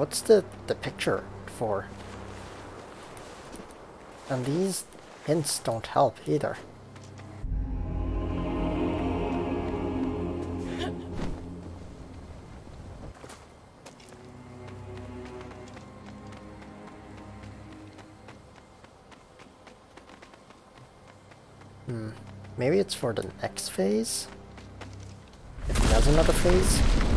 What's the, the picture for? And these hints don't help either. Hmm. Maybe it's for the next phase? If he has another phase?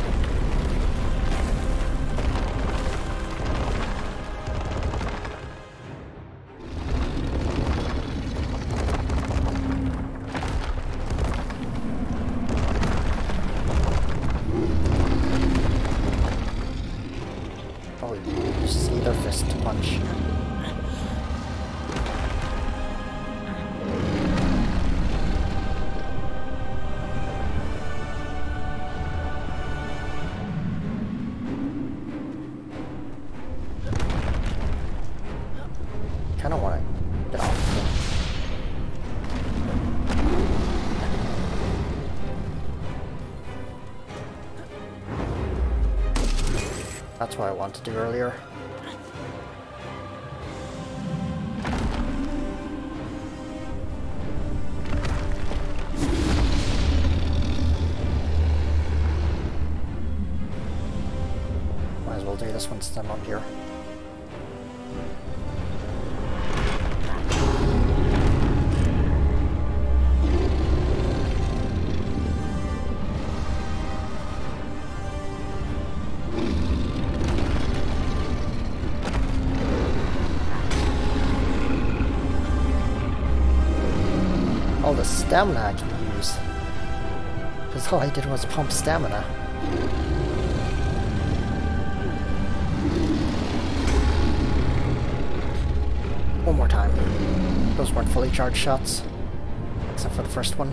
That's what I wanted to do earlier. Stamina I can use. Because all I did was pump stamina. One more time. Those weren't fully charged shots. Except for the first one.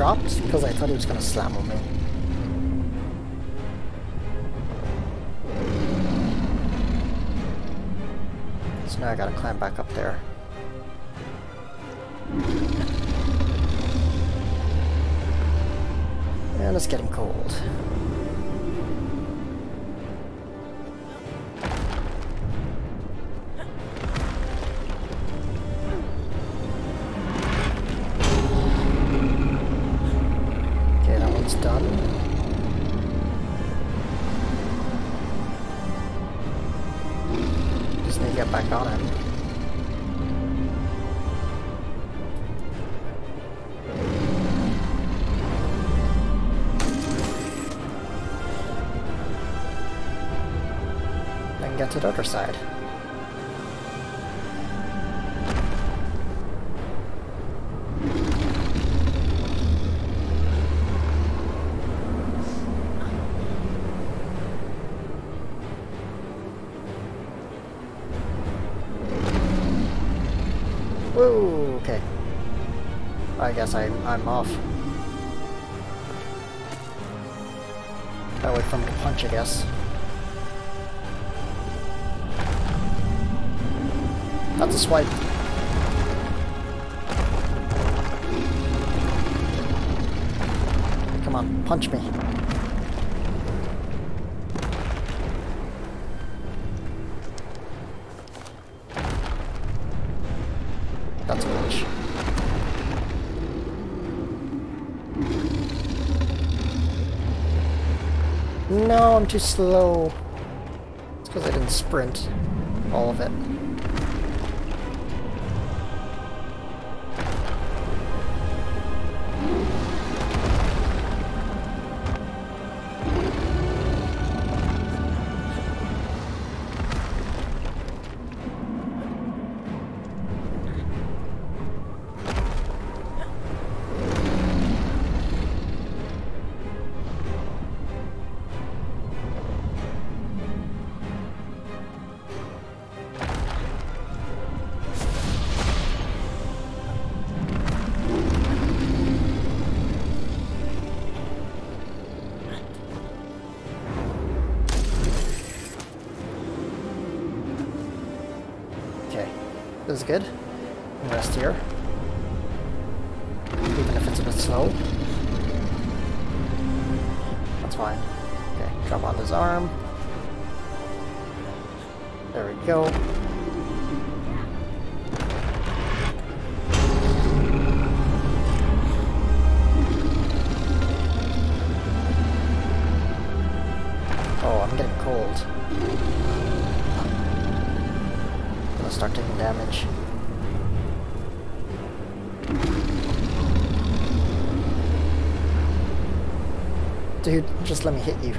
Dropped because I thought he was going to slam on me. The other side. Too slow. It's because I didn't sprint all of it. Is good. Rest here. Even if it's a bit slow. That's fine. Okay, drop on his arm. There we go. Oh, I'm getting cold. Start taking damage. Dude, just let me hit you.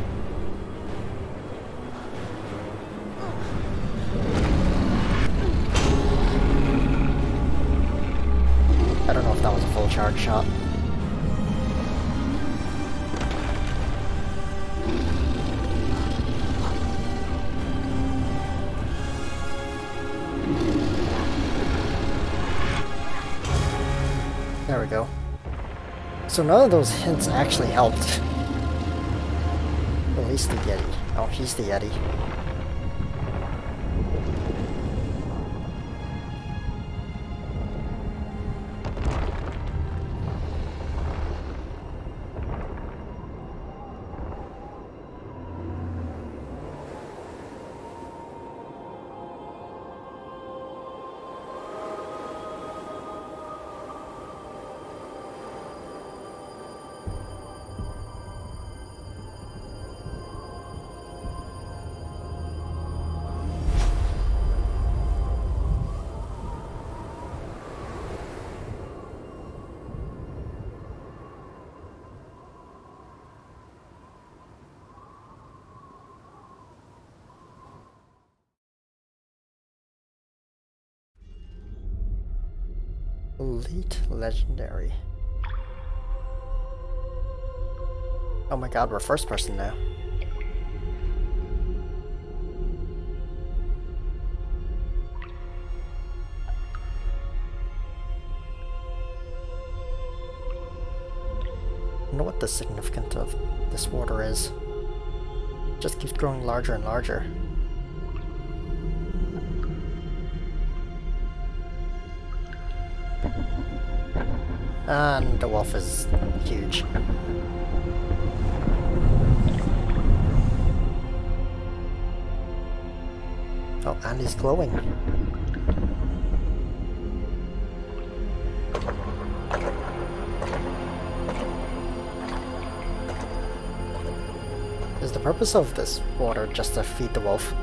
So none of those hints actually helped. At least the Yeti. Oh, he's the Yeti. Legendary. Oh my god, we're first person now. I wonder what the significance of this water is. It just keeps growing larger and larger. And the wolf is huge. Oh, and he's glowing. Is the purpose of this water just to feed the wolf?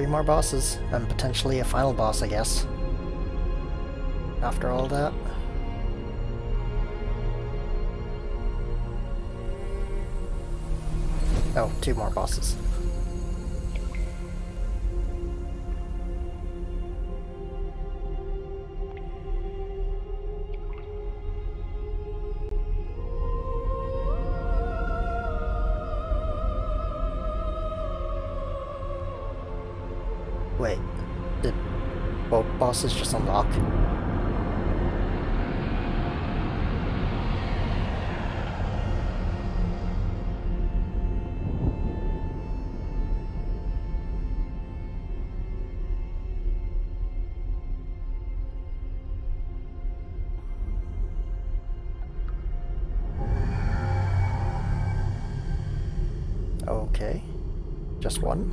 Three more bosses, and potentially a final boss, I guess. After all that. Oh, two more bosses. Unlock. Okay. Just one?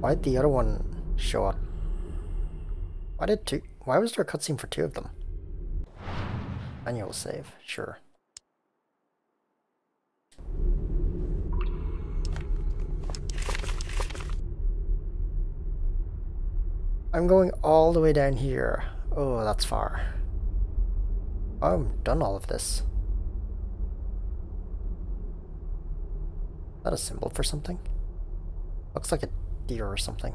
Why did the other one show up? Why did two? Why was there a cutscene for two of them? Manual save, sure. I'm going all the way down here. Oh, that's far. I'm done all of this. Is that a symbol for something? Looks like a deer or something.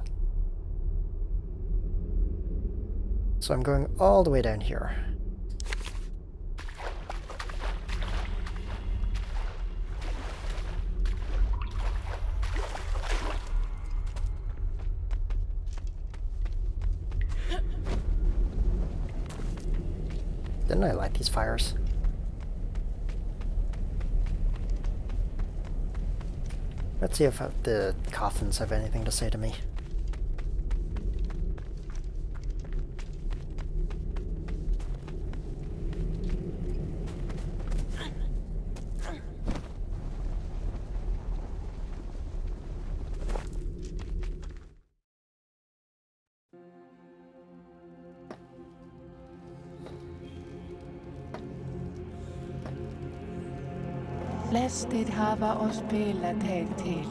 So I'm going all the way down here. Didn't I light these fires? Let's see if uh, the coffins have anything to say to me. Hafa oss bila teig til,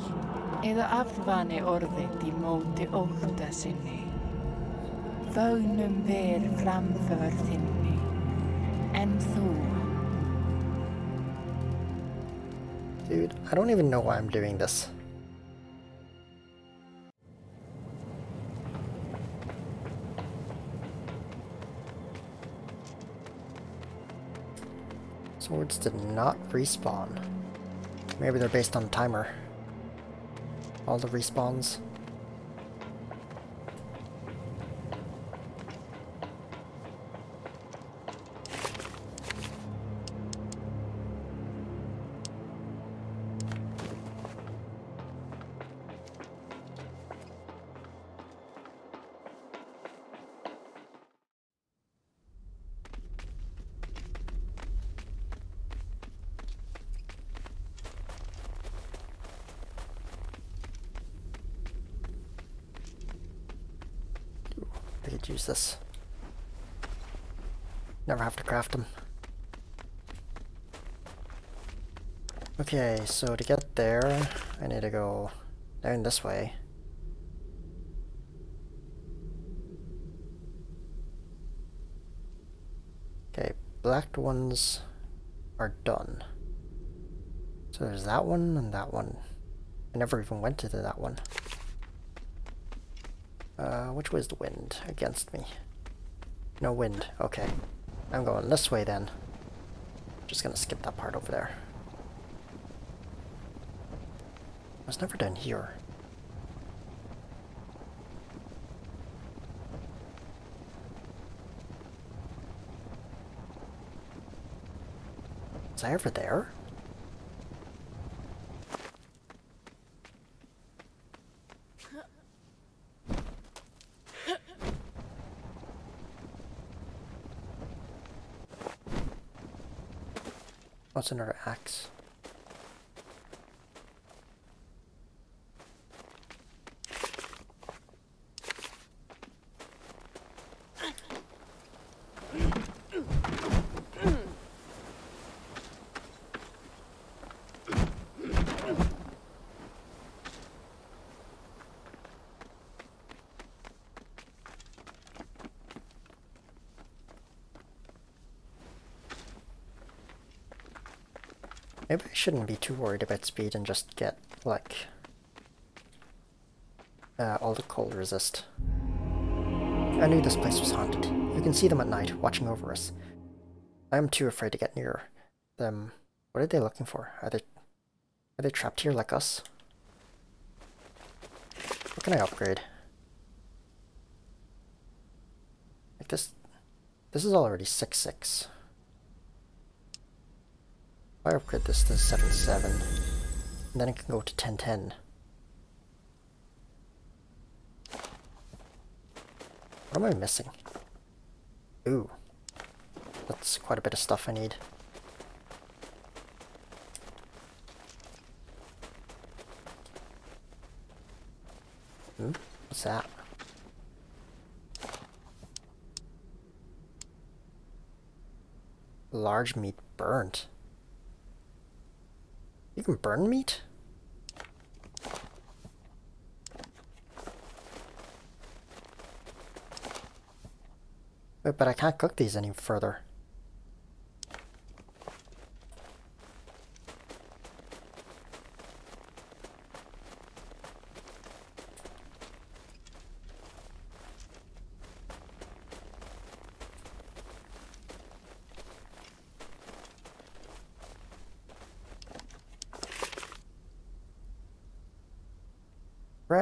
eða afvani orðið í móti óta sinni. Fögnum ver framför þinni, en þú Dude, I don't even know why I'm doing this. Swords did not respawn. Maybe they're based on timer. All the respawns. So to get there, I need to go down this way. Okay, black ones are done. So there's that one and that one. I never even went to that one. Uh, which way is the wind? Against me. No wind. Okay. I'm going this way then. Just gonna skip that part over there. I was never down here. Was I ever there? What's another axe? Maybe I shouldn't be too worried about speed and just get, like, uh, all the cold resist. I knew this place was haunted. You can see them at night, watching over us. I am too afraid to get near them. What are they looking for? Are they, are they trapped here like us? What can I upgrade? Like this, this is already 6-6. I upgrade this to 7-7, then it can go to 10-10. What am I missing? Ooh. That's quite a bit of stuff I need. Hmm? What's that? Large meat burnt. Can burn meat? Wait, but I can't cook these any further.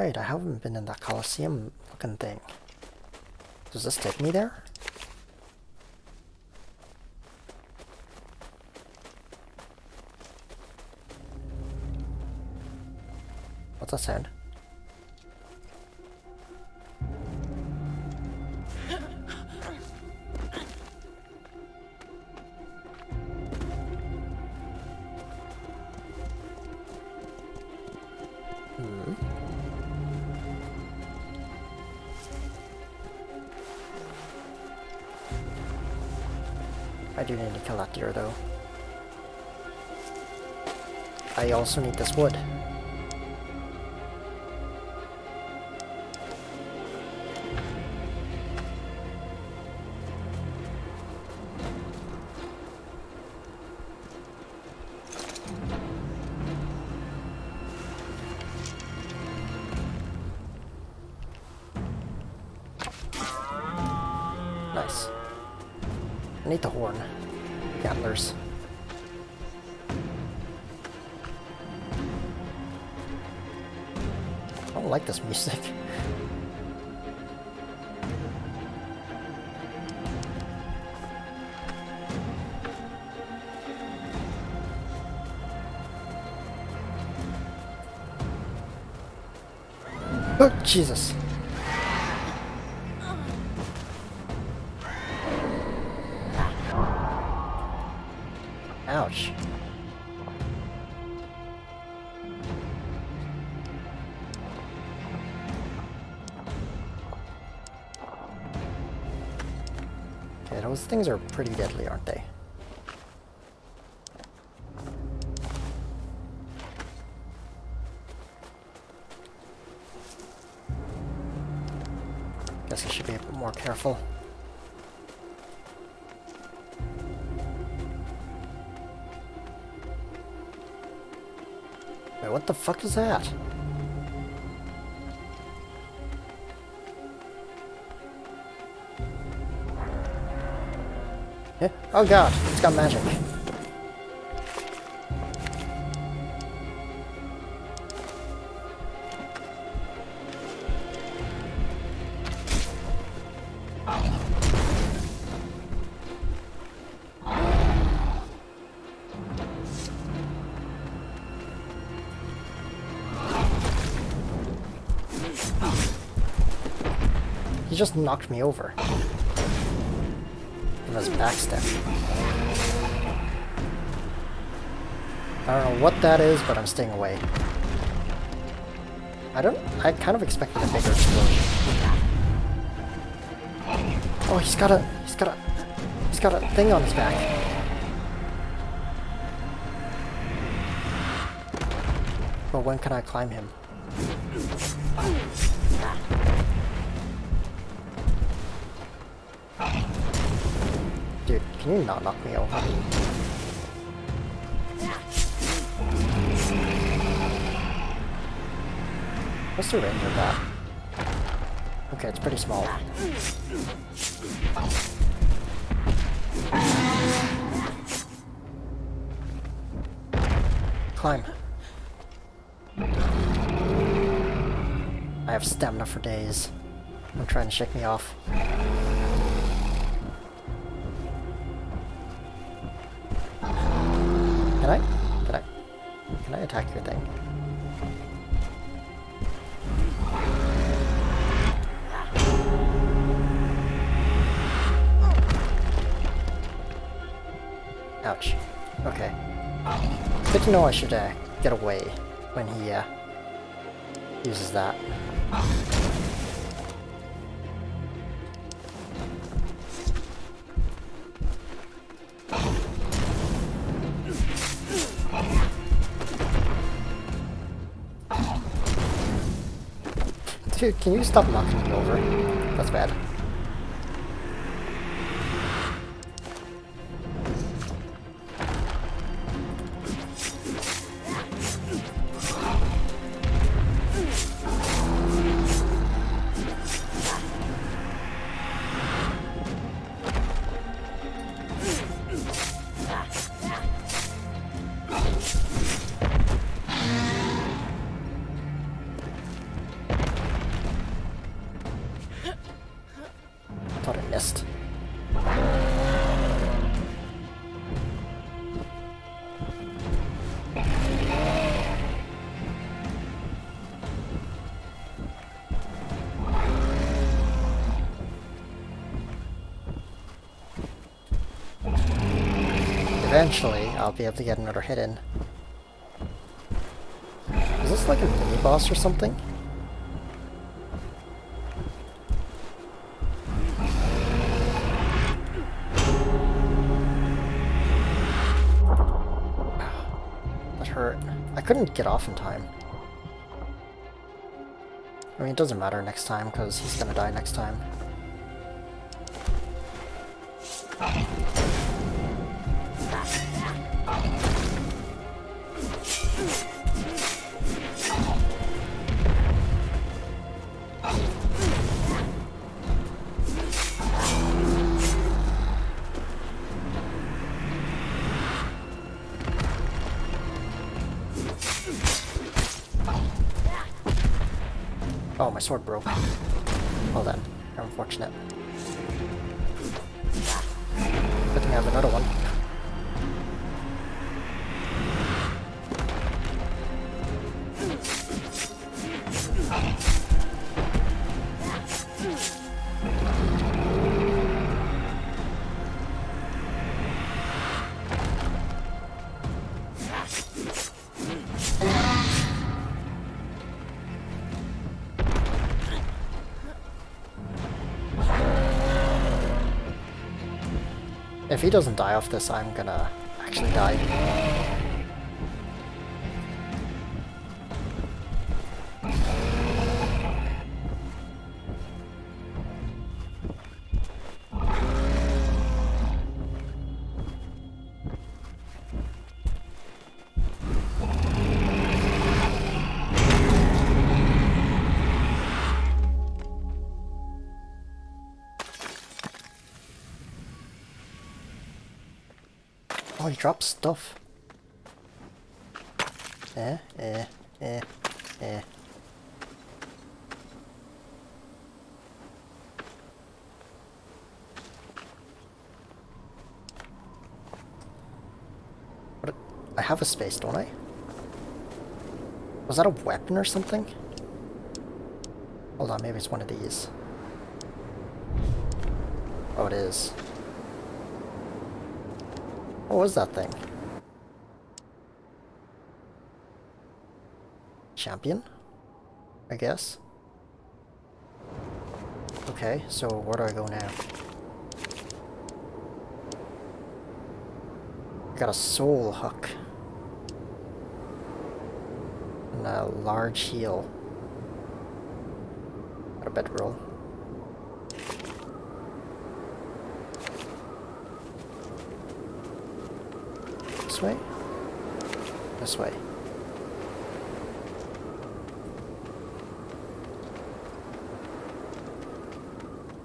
Right, I haven't been in that Colosseum looking thing. Does this take me there? What's that sound? Kill that deer though. I also need this wood. Jesus. Ouch. Okay, those things are pretty deadly, aren't they? Careful. Wait, what the fuck is that? Oh god, it's got magic. Just knocked me over. From his backstep. I don't know what that is, but I'm staying away. I don't... I kind of expected a bigger explosion. Oh, he's got a... He's got a... He's got a thing on his back. But when can I climb him? Can you not knock me over? What's the range of that? Okay, it's pretty small. Climb. I have stamina for days. Don't trying to shake me off. Know I should uh, get away when he uh, uses that. Dude, can you stop knocking me over? That's bad. Eventually, I'll be able to get another hit in. Is this like a mini boss or something? Ah, that hurt. I couldn't get off in time. I mean, it doesn't matter next time, because he's gonna die next time. Sword broke. Well then, unfortunate. Doesn't die off this, I'm gonna actually die. Drops stuff. Eh, eh, eh, eh. What? I have a space, don't I? Was that a weapon or something? Hold on, maybe it's one of these. Oh, it is. What was that thing? Champion? I guess. Okay, so where do I go now? Got a soul hook. And a large heal. Got a bedroll. This way? This way.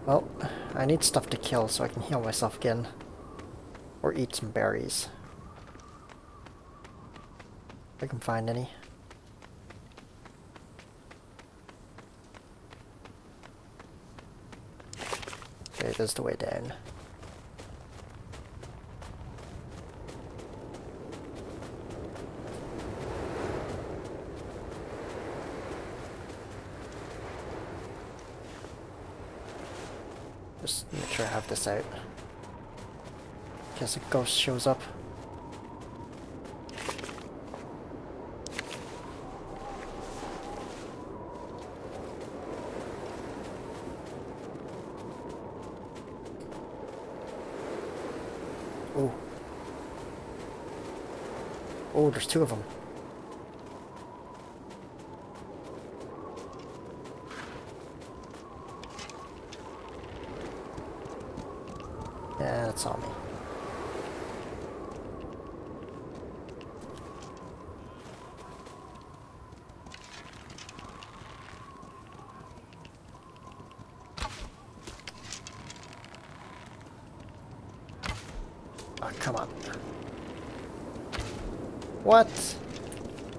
Well, I need stuff to kill so I can heal myself again. Or eat some berries. If I can find any. Okay, there's the way down. Just make sure I have this out. Case a ghost shows up. Oh. Oh, there's two of them. On me. Oh, come on. What?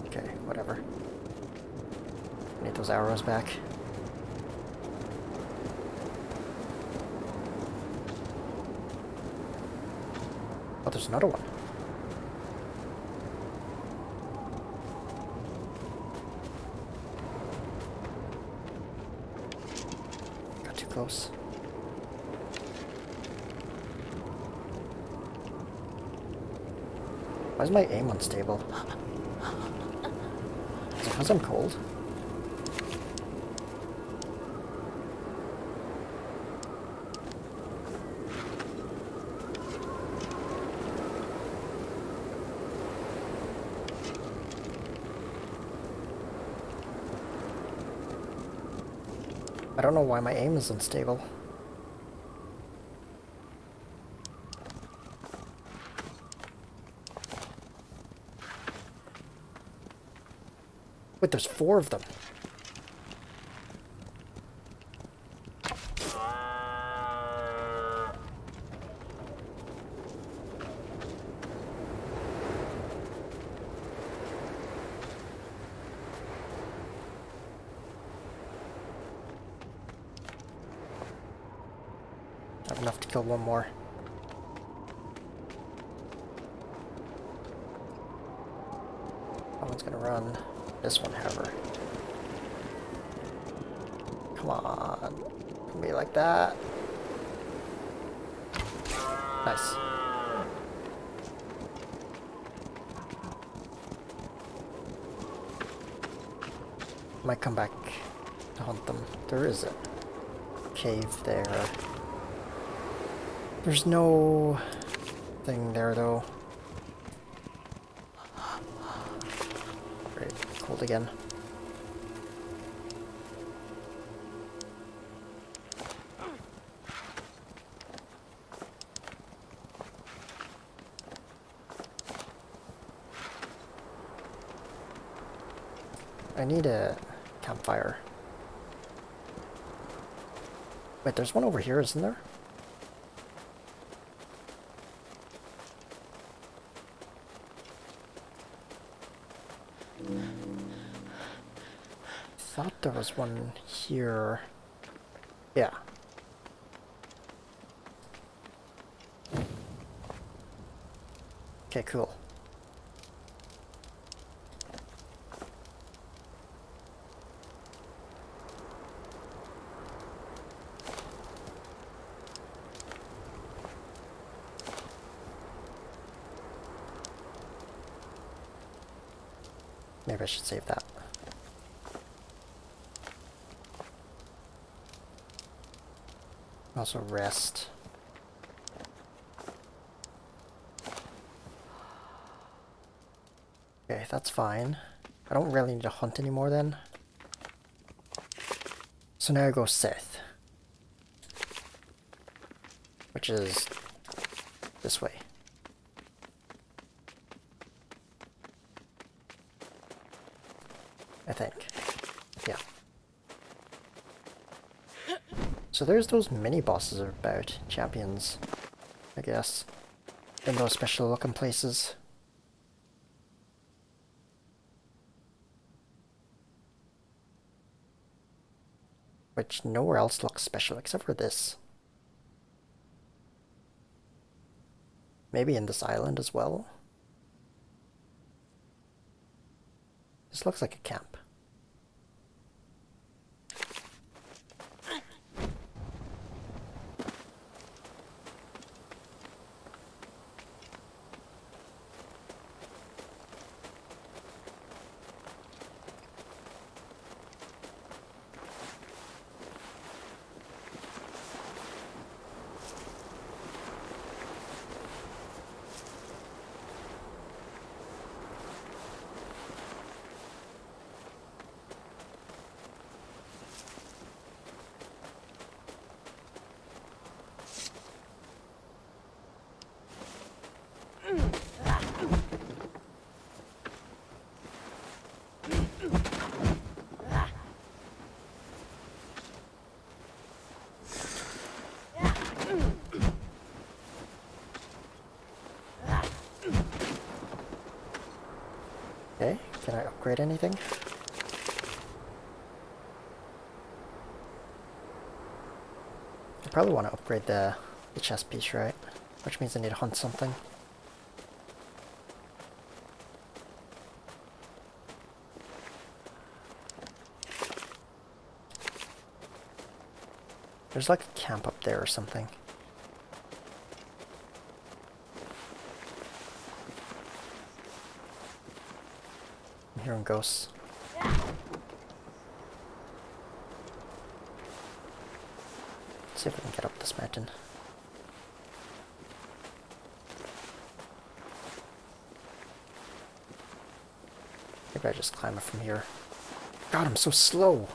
Okay, whatever. Need those arrows back. Oh, there's another one. Got too close. My aim unstable? Is it because I'm cold? I don't know why my aim is unstable. There's four of them. I have enough to kill one more. That one's gonna run. This one, however. Come on. Be like that. Nice. Might come back to hunt them. There is a cave there. There's no thing there though. Great, cold again. Wait, there's one over here, isn't there? thought there was one here. Yeah. Okay, cool. Maybe I should save that. Also rest. Okay, that's fine. I don't really need to hunt anymore then. So now I go south. Which is this way. I think. Yeah. So there's those mini bosses about, champions, I guess, in those special looking places. Which nowhere else looks special except for this. Maybe in this island as well. This looks like a camp. Can I upgrade anything? I probably want to upgrade the, the chest piece, right? Which means I need to hunt something. There's like a camp up there or something. I'm hearing ghosts. see if we can get up this mountain. Maybe I just climb it from here. God, I'm so slow!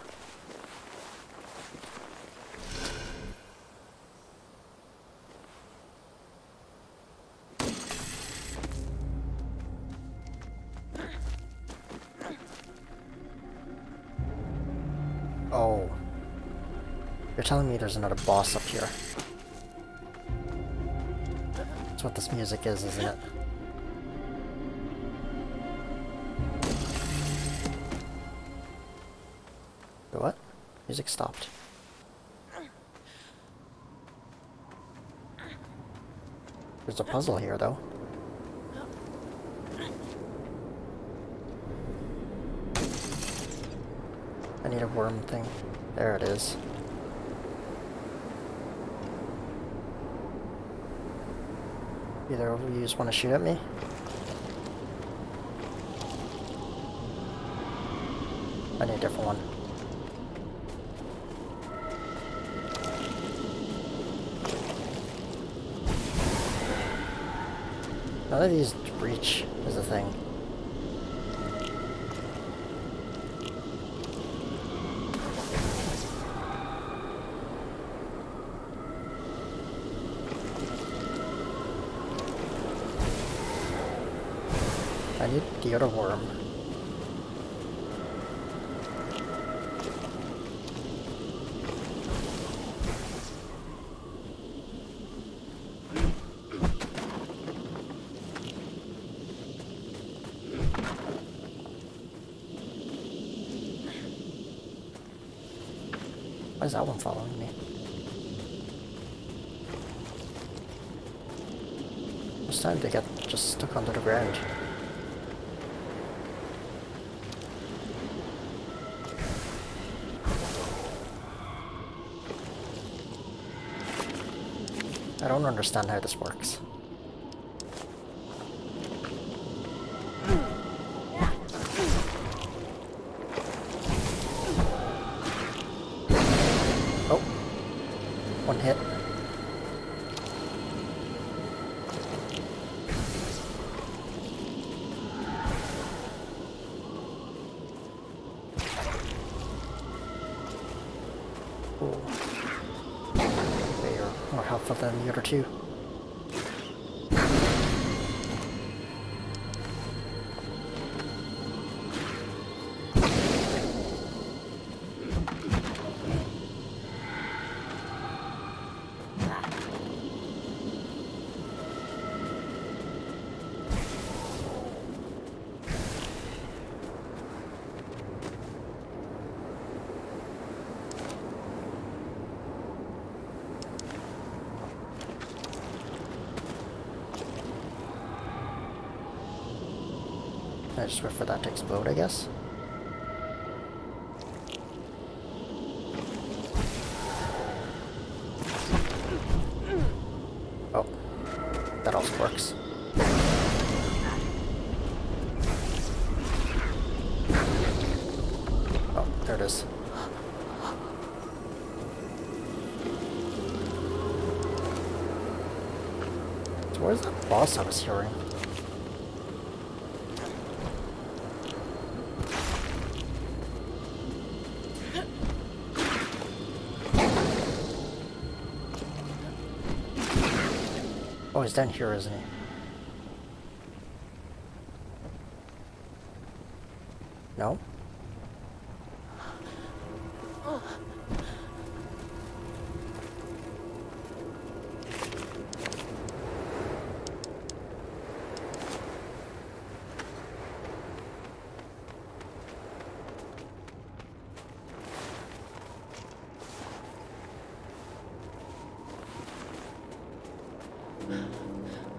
There's another boss up here. That's what this music is, isn't it? What? Music stopped. There's a puzzle here, though. I need a worm thing. There it is. Either of you just want to shoot at me? I need a different one. None of these The other worm. Why is that one following me? It's time to get just stuck under the ground. I don't understand how this works. Just wait for that to explode, I guess. Oh, that also works. Oh, there it is. So where's that boss I was hearing? He's down here, isn't he? No?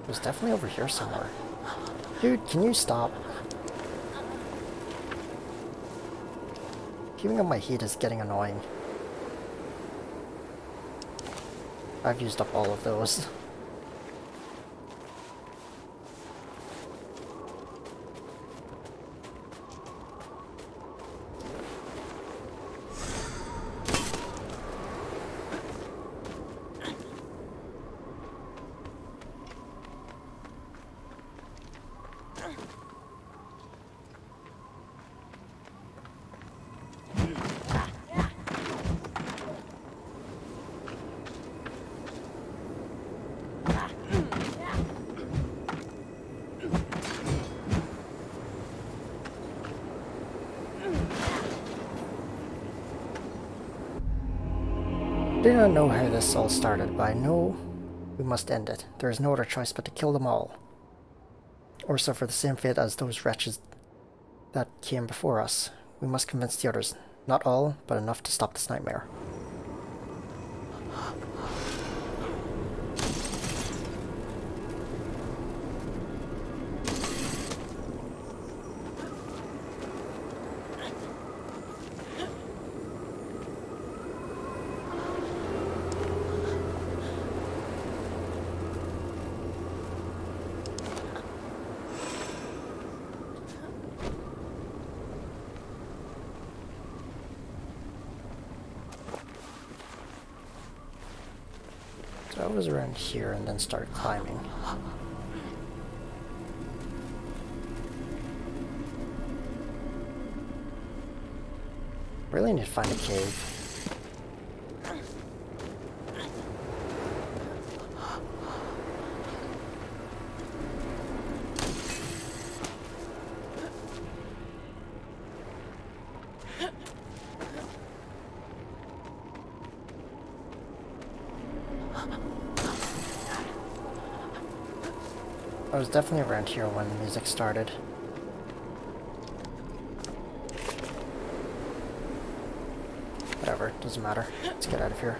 It was definitely over here somewhere. Dude, can you stop? Keeping up my heat is getting annoying. I've used up all of those. Do not know how this all started, but I know we must end it. There is no other choice but to kill them all. Or suffer the same fate as those wretches that came before us. We must convince the others. Not all, but enough to stop this nightmare. So I was around here and then start climbing. Really need to find a cave. Definitely around here when the music started. Whatever, doesn't matter. Let's get out of here.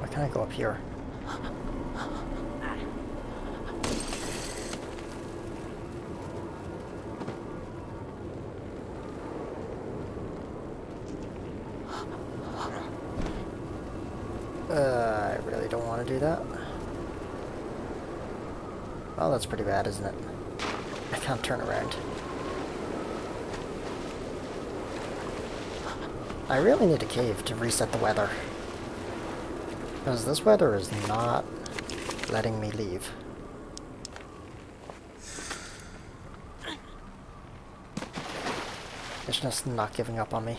Why can't I go up here? Uh, I really don't want to do that. Well, that's pretty bad, isn't it? I can't turn around. I really need a cave to reset the weather. Because this weather is not letting me leave. It's just not giving up on me.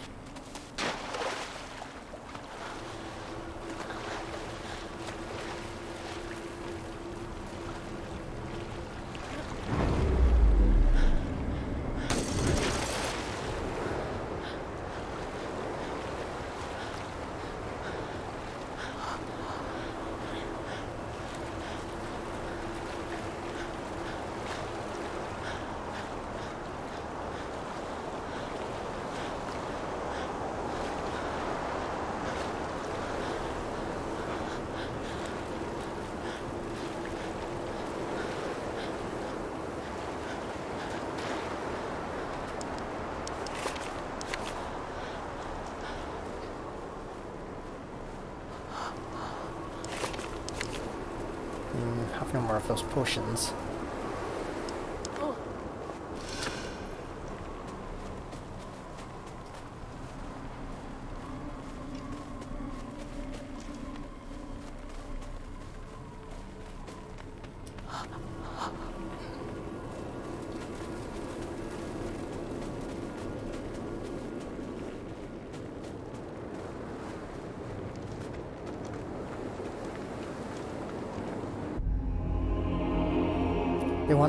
Mm, have no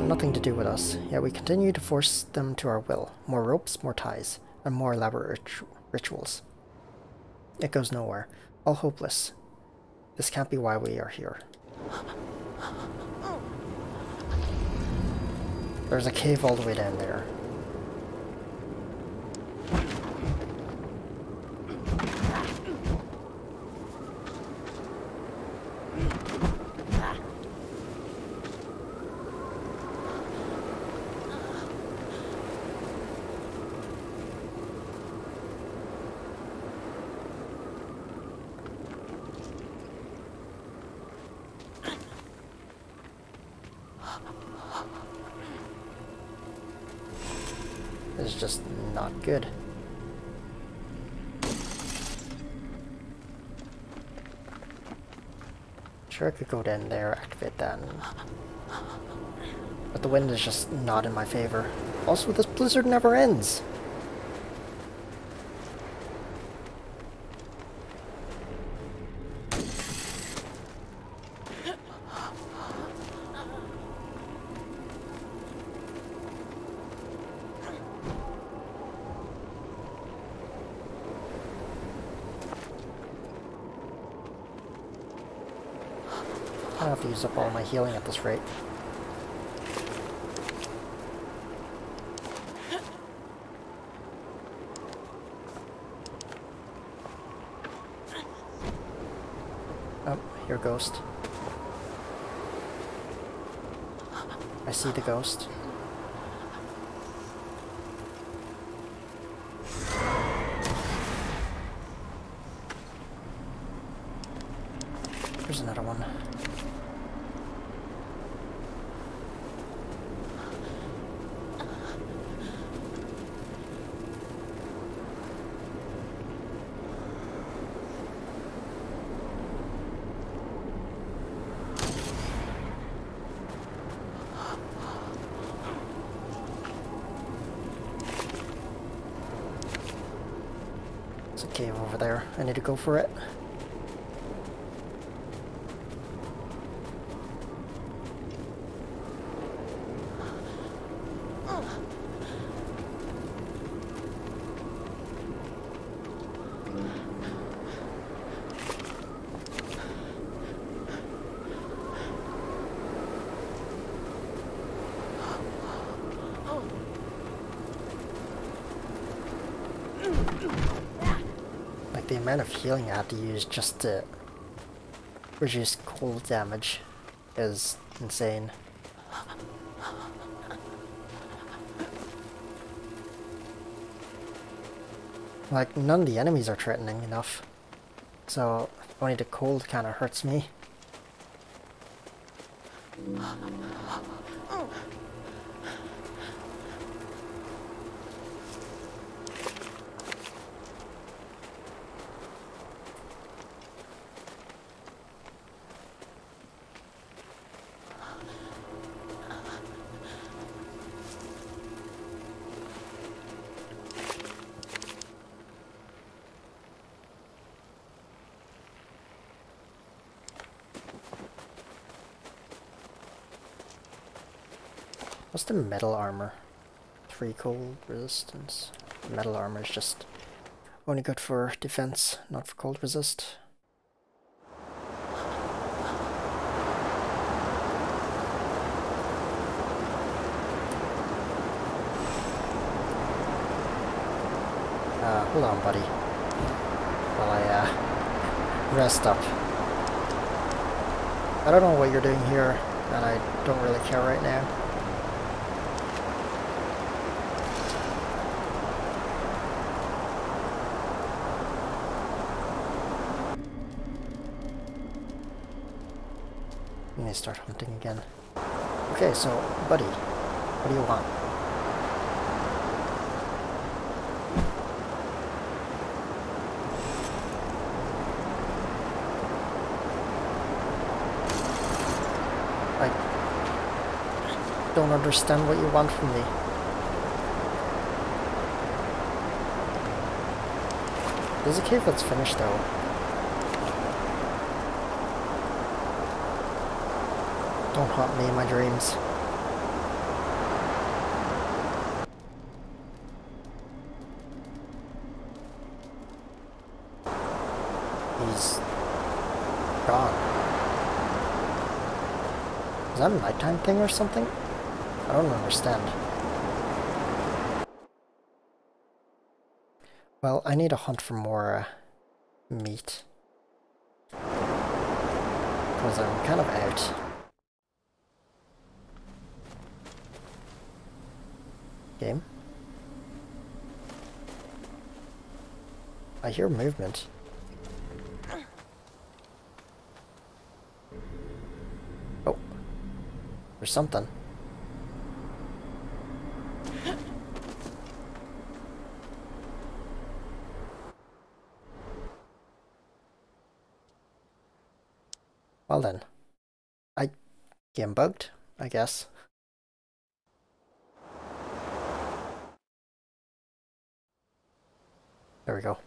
want nothing to do with us, yet we continue to force them to our will. More ropes, more ties, and more elaborate rit rituals. It goes nowhere. All hopeless. This can't be why we are here. There's a cave all the way down there. Could go down there, activate that, and... but the wind is just not in my favor. Also, this blizzard never ends. Healing at this rate. Oh, here, ghost. I see the ghost. There's another one. There's a cave over there. I need to go for it. Like the amount of healing I had to use just to reduce cold damage is insane. Like none of the enemies are threatening enough. So only the cold kinda hurts me. The metal armor? Three cold resistance. Metal armor is just only good for defense, not for cold resist. Uh, hold on, buddy. While I, uh, rest up. I don't know what you're doing here, and I don't really care right now. Start hunting again. Okay, so, buddy, what do you want? I don't understand what you want from me. There's a cave that's finished though. Don't haunt me in my dreams. He's gone. Is that a nighttime thing or something? I don't understand. Well, I need to hunt for more uh, meat. Because I'm kind of out. Game? I hear movement. Oh. There's something. Well then. I game bugged, I guess. There we go.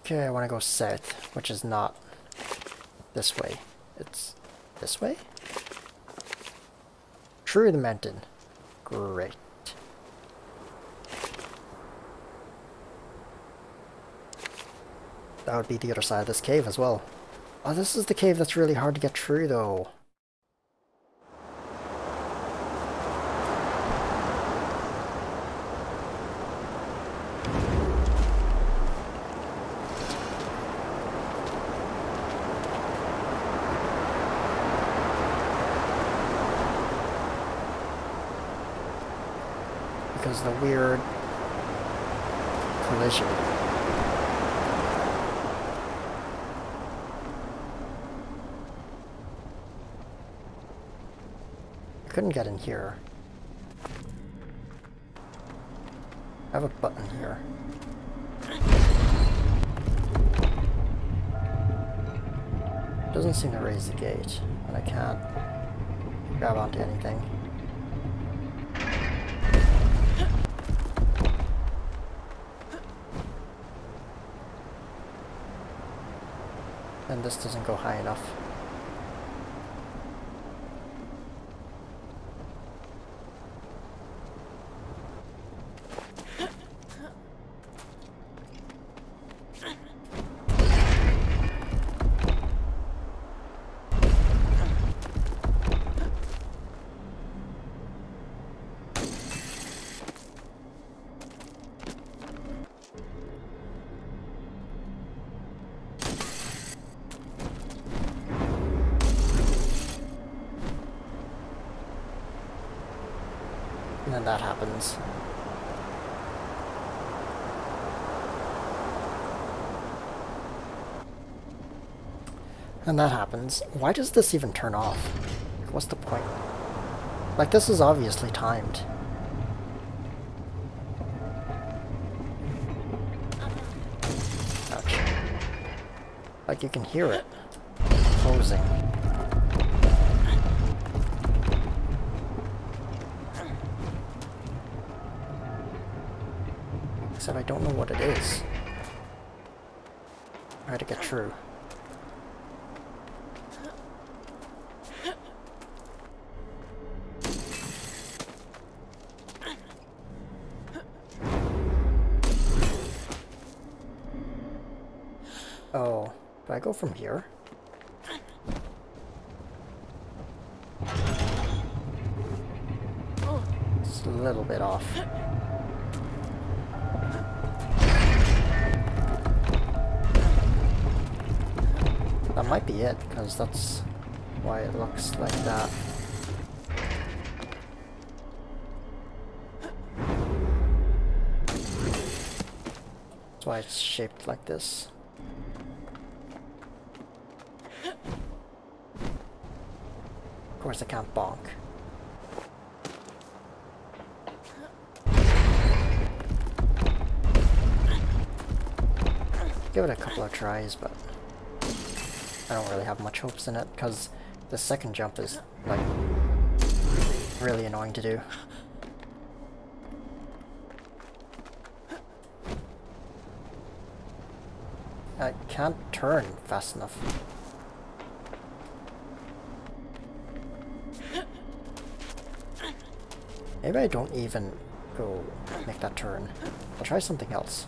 Okay, I want to go south, which is not this way. It's this way? Through the mountain. Great. That would be the other side of this cave as well. Oh, this is the cave that's really hard to get through though. Because the weird collision. I couldn't get in here. I have a button here. Doesn't seem to raise the gate, and I can't grab onto anything. And this doesn't go high enough. And then that happens. And that happens. Why does this even turn off? What's the point? Like, this is obviously timed. Ouch. Like, you can hear it closing. Don't know what it is. Try to get through. Oh, do I go from here? Because that's why it looks like that. That's why it's shaped like this. Of course I can't bonk. Give it a couple of tries, but I don't really have much hopes in it, because the second jump is, like, really annoying to do. I can't turn fast enough. Maybe I don't even go make that turn. I'll try something else.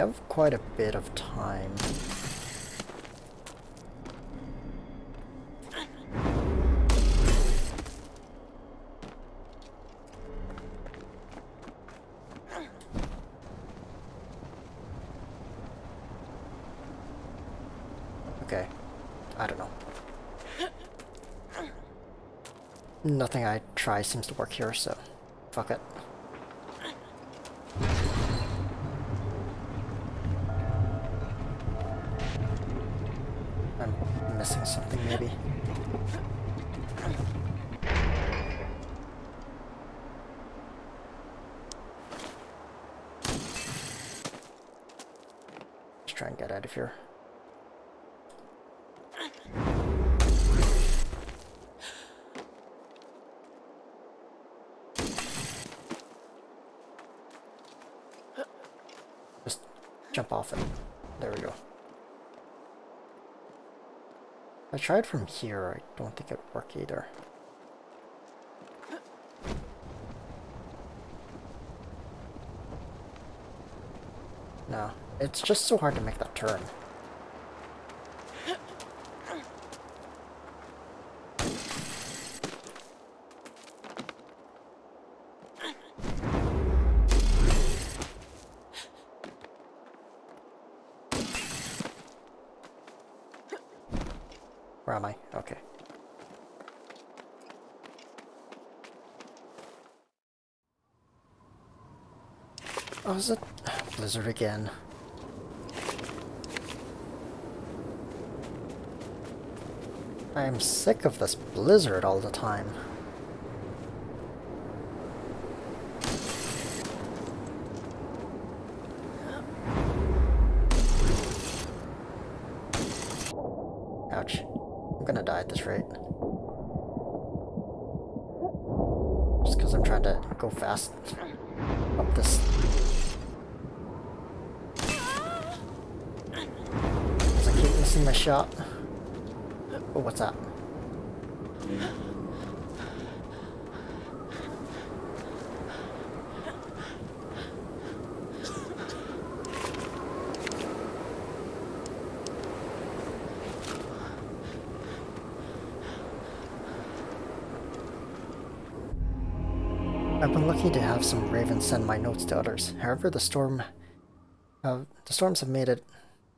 Have quite a bit of time. Okay. I don't know. Nothing I try seems to work here, so fuck it. Try and get out of here. Just jump off it. There we go. I tried from here, I don't think it'd work either. No, it's just so hard to make that turn. Where am I? Okay. Oh, is it Blizzard again? I'm sick of this blizzard all the time. Ouch. I'm gonna die at this rate. Just because I'm trying to go fast up this. Because I keep missing my shot. Oh, what's that? I've been lucky to have some ravens send my notes to others. However, the storm, uh, the storms have made it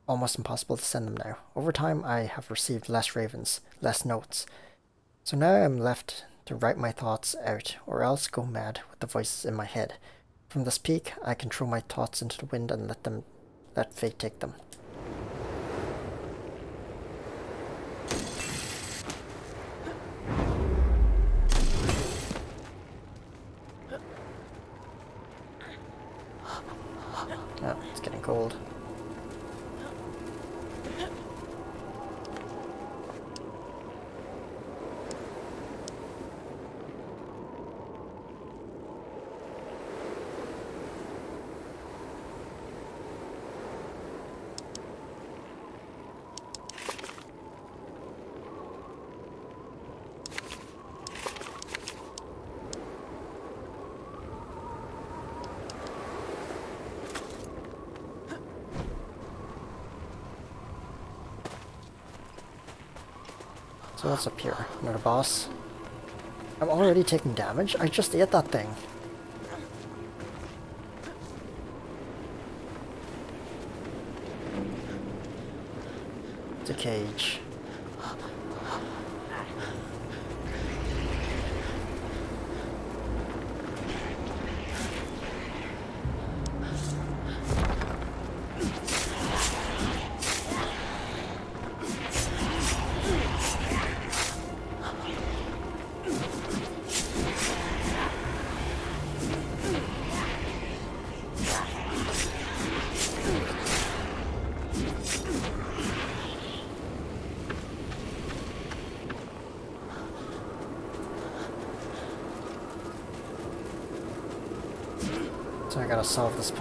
almost impossible to send them now. Over time, I have received less ravens, less notes. So now I'm left to write my thoughts out, or else go mad with the voices in my head. From this peak, I can throw my thoughts into the wind and let them, let fate take them. Oh, it's getting cold. So what's up here? Another boss? I'm already taking damage? I just ate that thing. It's a cage.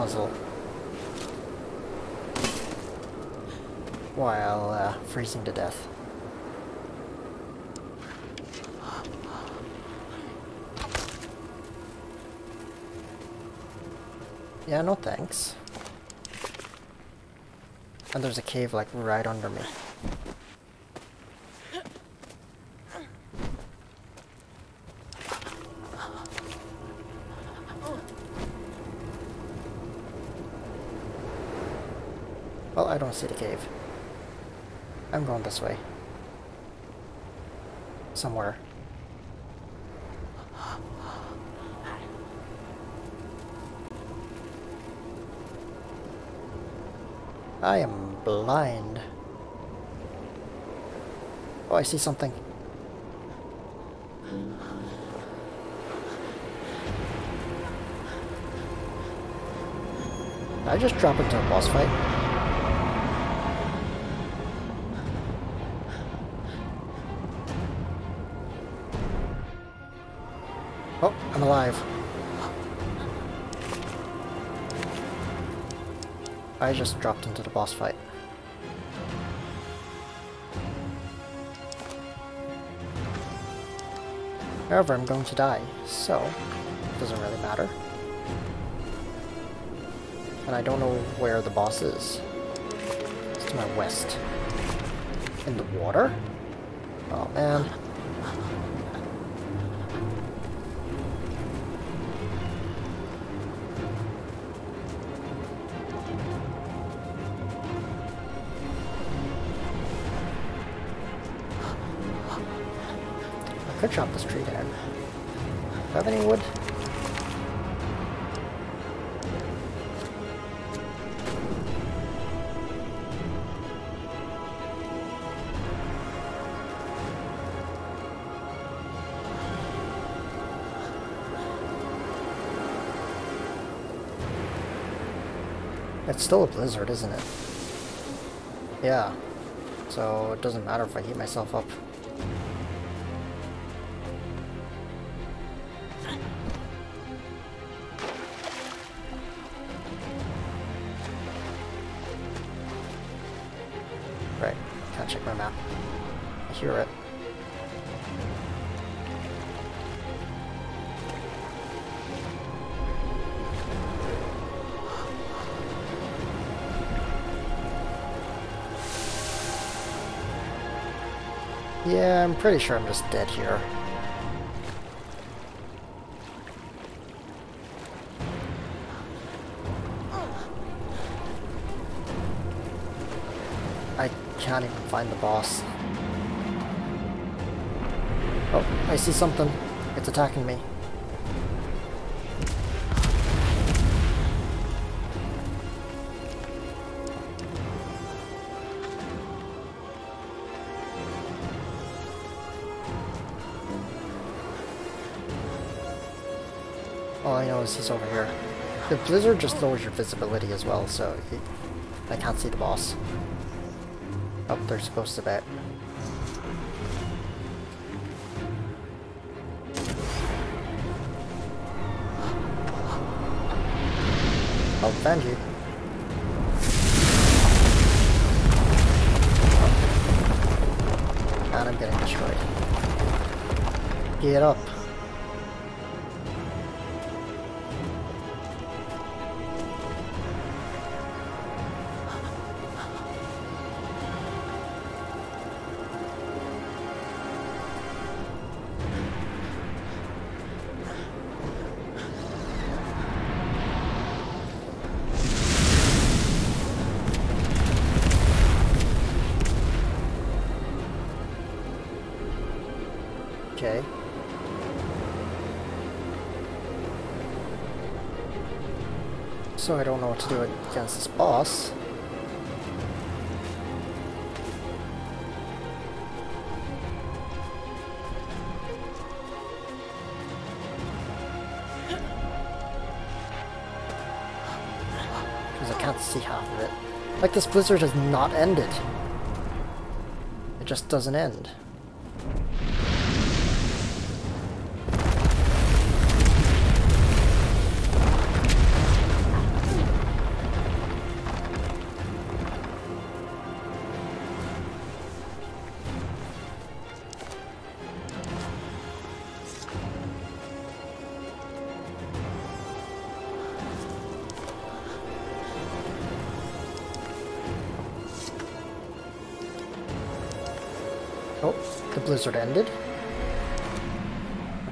puzzle. While uh, freezing to death. Yeah, no thanks. And there's a cave like right under me. Don't see the cave. I'm going this way. Somewhere. I am blind. Oh, I see something. Did I just drop into a boss fight? Alive. I just dropped into the boss fight. However, I'm going to die, so it doesn't really matter. And I don't know where the boss is. It's to my west. In the water? Oh man. Chop this tree down. Do I have any wood? It's still a blizzard, isn't it? Yeah. So it doesn't matter if I heat myself up. Pretty sure I'm just dead here. I can't even find the boss. Oh, I see something. It's attacking me. Is he's over here. The blizzard just lowers your visibility as well, so it, I can't see the boss. Oh, they're supposed to bet. Oh, found you. And I'm getting destroyed. Get up. What to do it against this boss. Because I can't see half of it. Like this blizzard has not ended. It just doesn't end. Oh, the blizzard ended.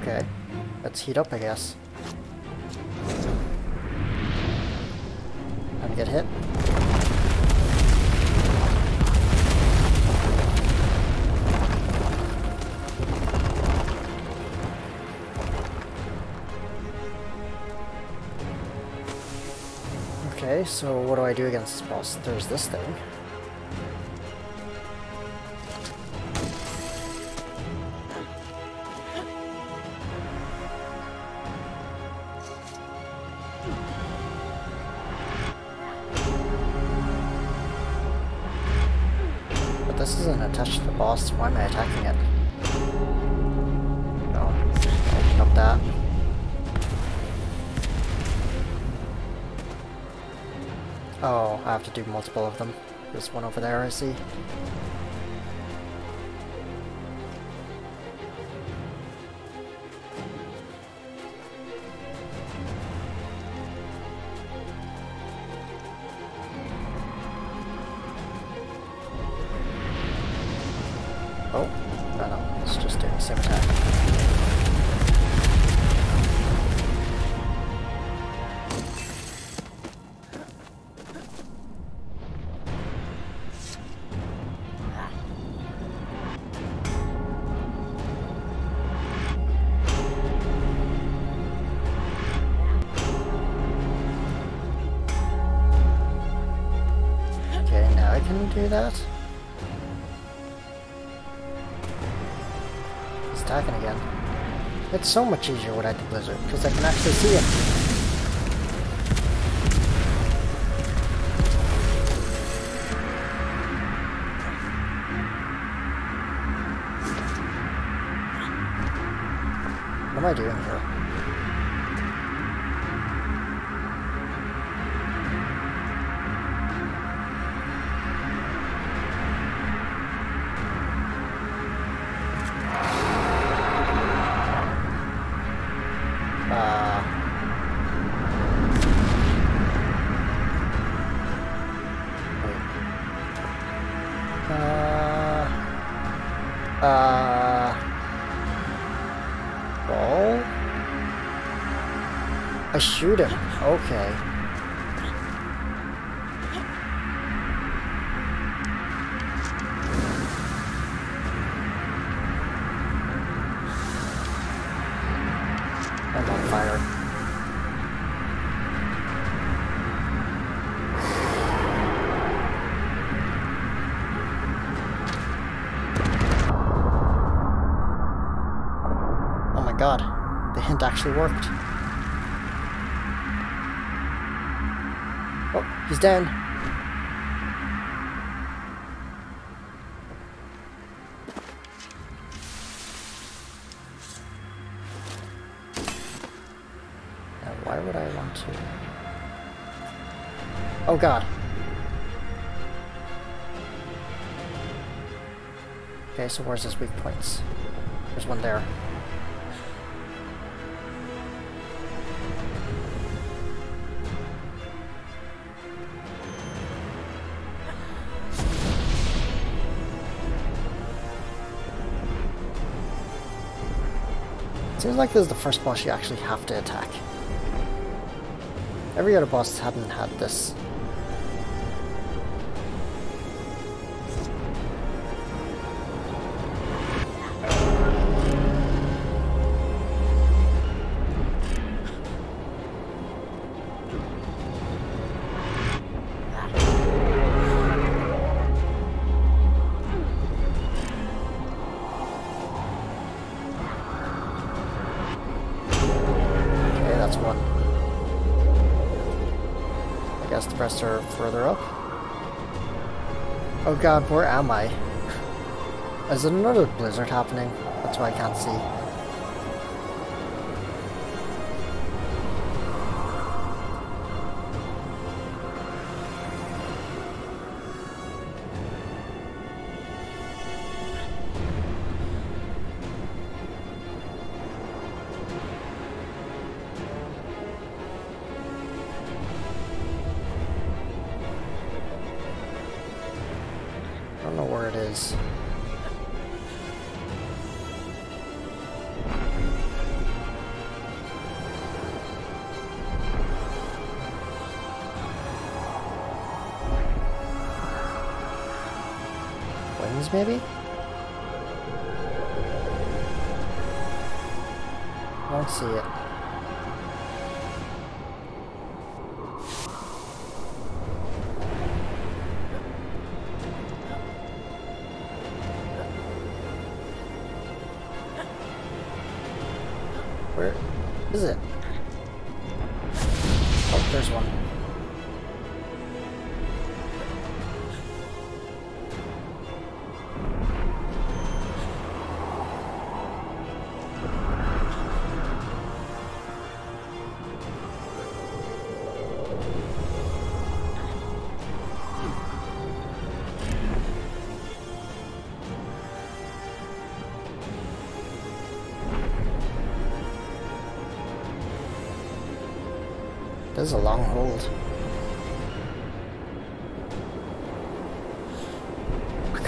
Okay, let's heat up, I guess. And get hit. Okay, so what do I do against this boss? There's this thing. Multiple of them. There's one over there, I see. It's so much easier without the blizzard, because I can actually see him. Shoot him. Okay. I'm on fire. Oh my god, the hint actually worked. Oh, he's down. Now, why would I want to? Oh god. Okay, so where's his weak points? There's one there. Seems like this is the first boss you actually have to attack. Every other boss hadn't had this. God, where am I? Is another blizzard happening? That's why I can't see.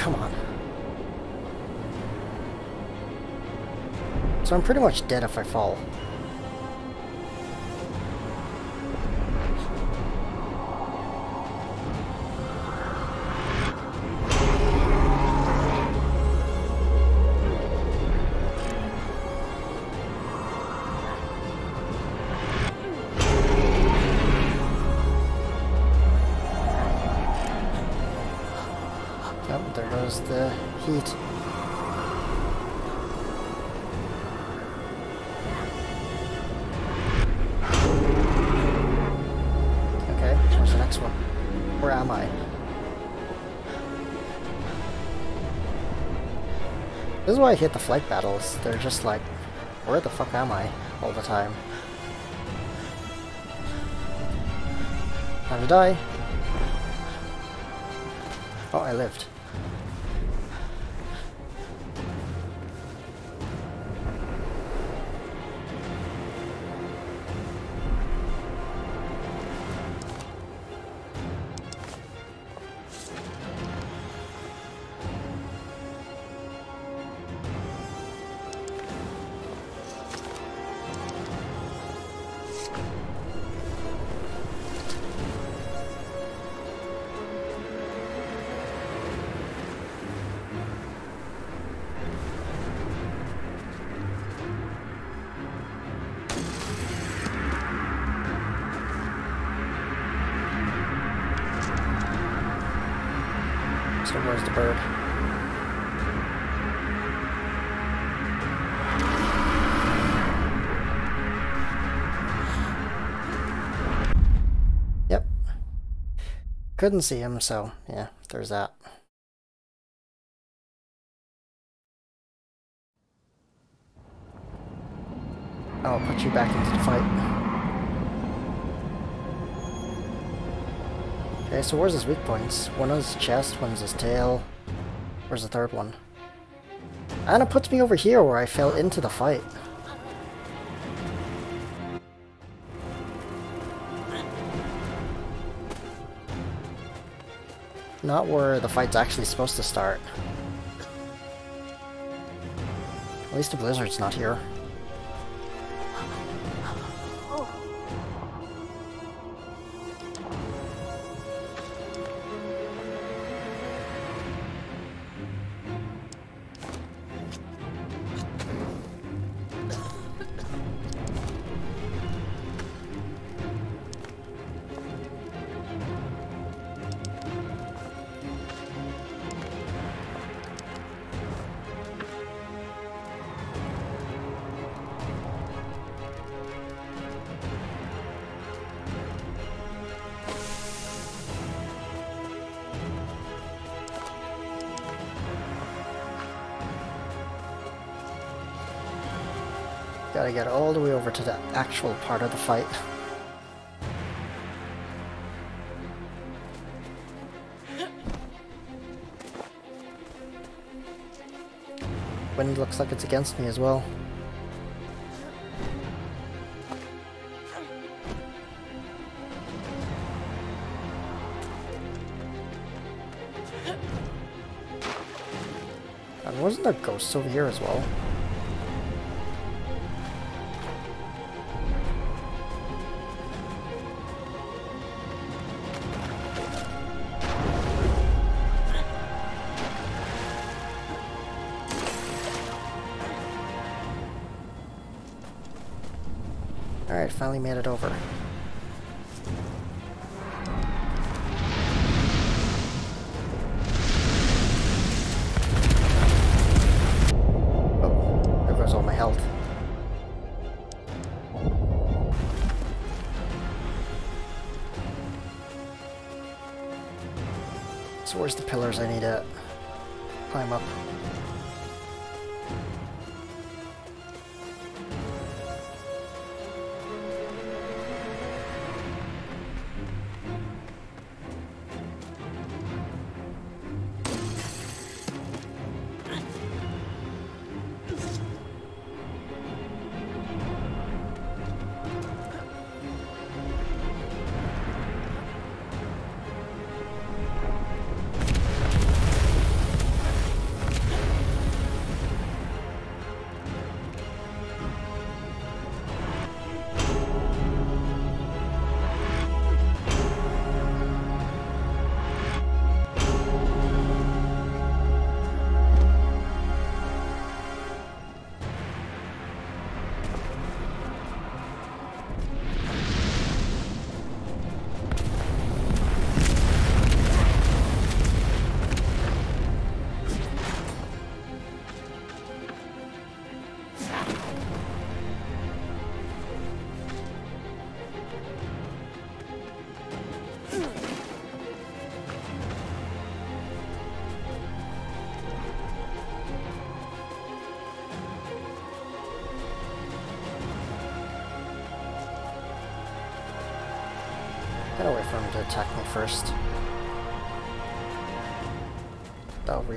Come on. So I'm pretty much dead if I fall. Why I hate the flight battles. They're just like, where the fuck am I? All the time. Time to die. Oh, I lived. Couldn't see him, so yeah, there's that. I'll put you back into the fight. Okay, so where's his weak points? One is his chest, one's his tail. Where's the third one? And it puts me over here where I fell into the fight. Not where the fight's actually supposed to start. At least the blizzard's not here. Gotta get all the way over to the actual part of the fight. Wind looks like it's against me as well. And wasn't there ghosts over here as well?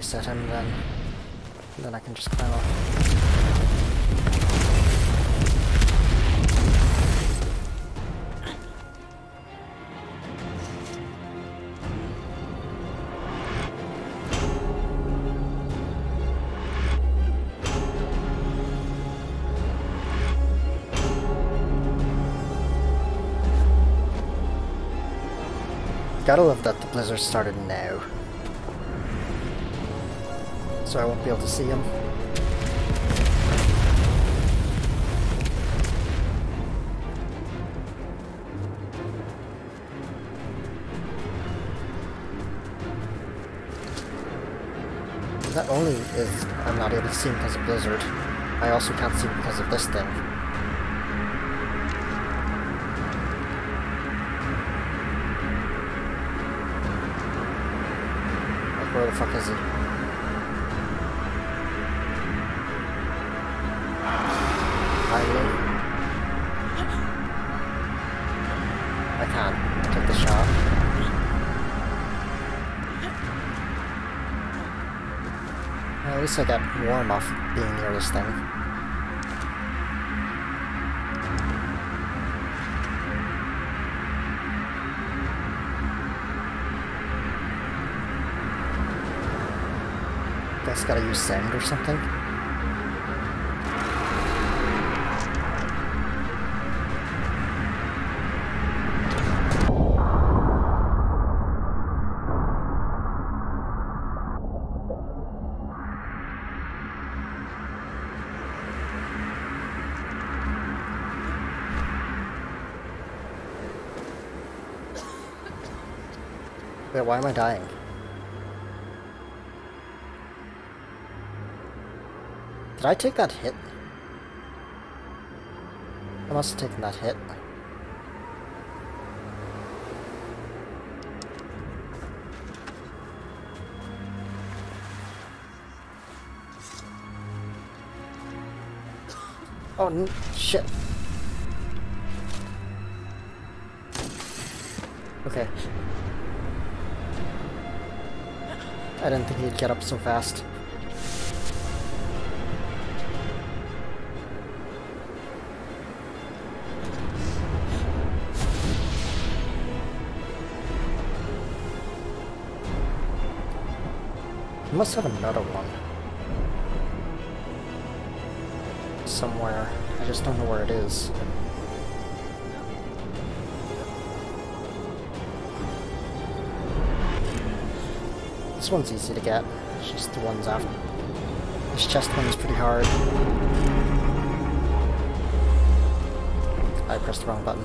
Reset him then. Then I can just climb up. Gotta love that the blizzard started now. So I won't be able to see him. Not only is I'm not able to see him because of blizzard, I also can't see him because of this thing. Where the fuck is he? Least I got warm off being near this thing. Guess gotta use sand or something. Why am I dying? Did I take that hit? I must have taken that hit. Oh, shit. Okay. I didn't think he'd get up so fast. He must have another one. Somewhere. I just don't know where it is. This one's easy to get. It's just the ones after. This chest one is pretty hard. I pressed the wrong button.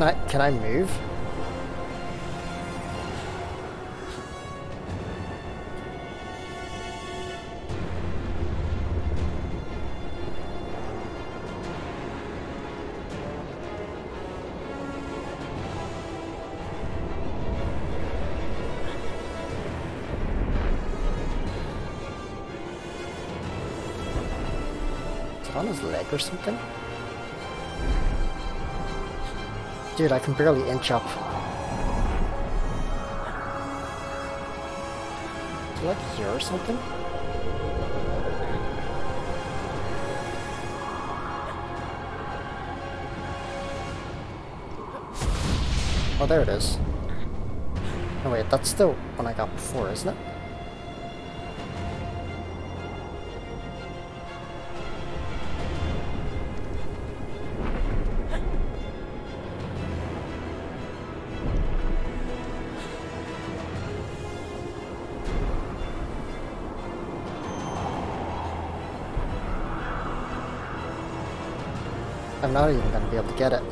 Can I can I move? On his leg or something? Dude, I can barely inch up. Is like here or something? Oh, there it is. Oh wait, that's the one I got before, isn't it? Not even gonna be able to get it.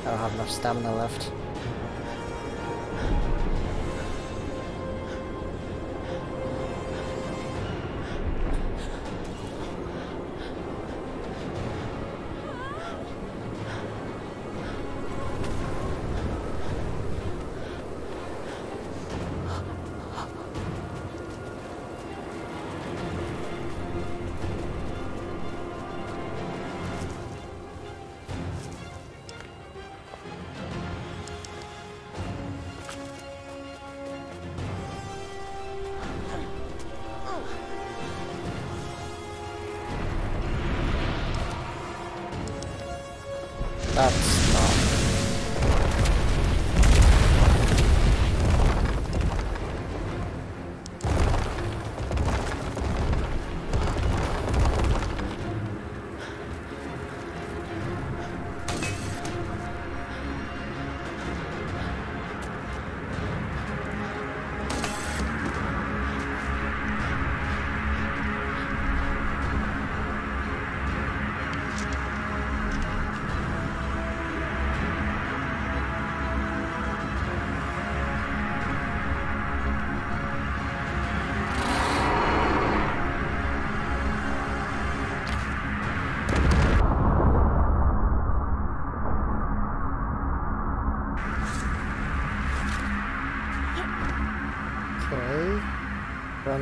I don't have enough stamina left.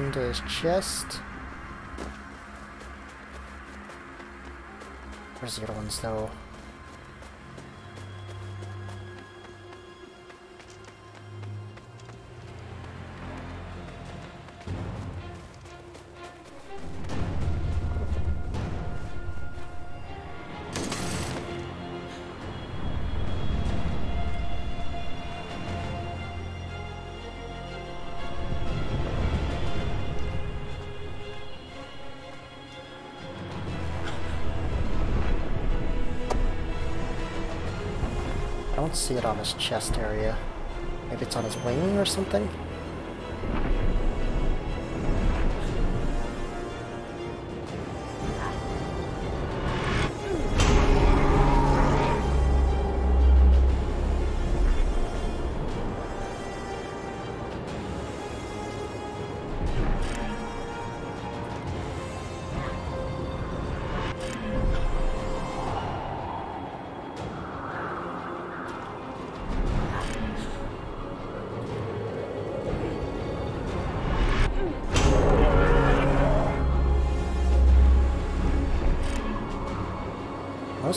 Run to his chest. Where's the other ones though? On his chest area. Maybe it's on his wing or something?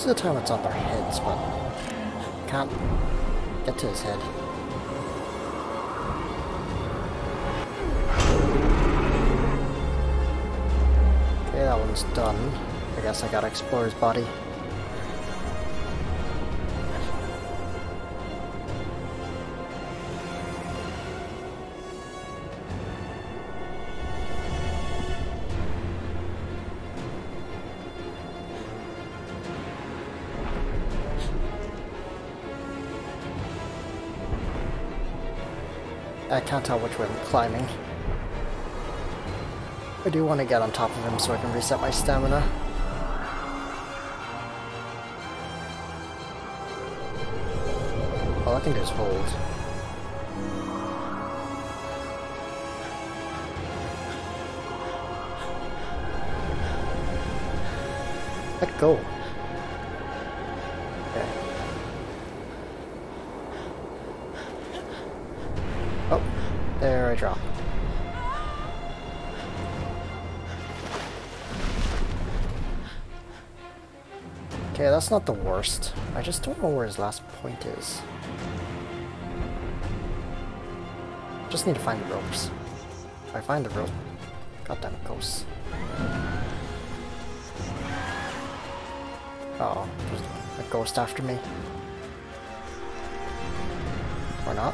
Most of the time it's on their heads, but can't get to his head. Okay, that one's done. I guess I gotta explore his body. Can't tell which way I'm climbing. I do want to get on top of him so I can reset my stamina. All I do is hold. Let go. Not the worst. I just don't know where his last point is. Just need to find the ropes. If I find the rope, goddamn ghosts. Uh oh, there's a ghost after me. Or not.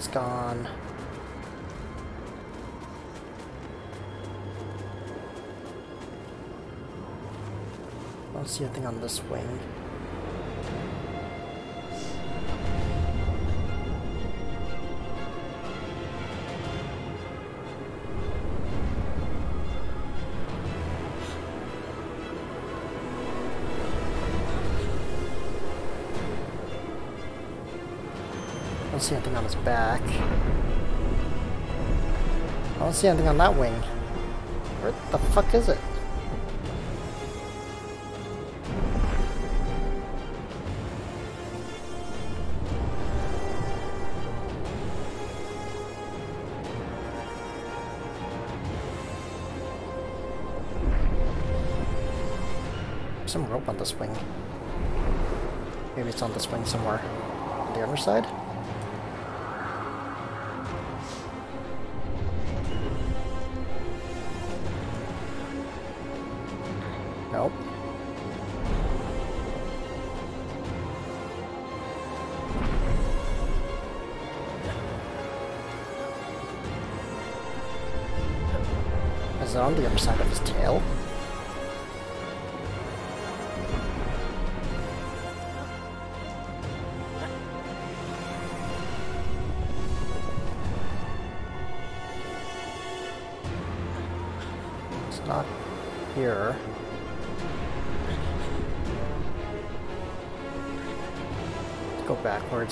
Tail's gone. I don't see anything on this wing. See anything on that wing. Where the fuck is it? Some rope on this wing. Maybe it's on this wing somewhere. On the other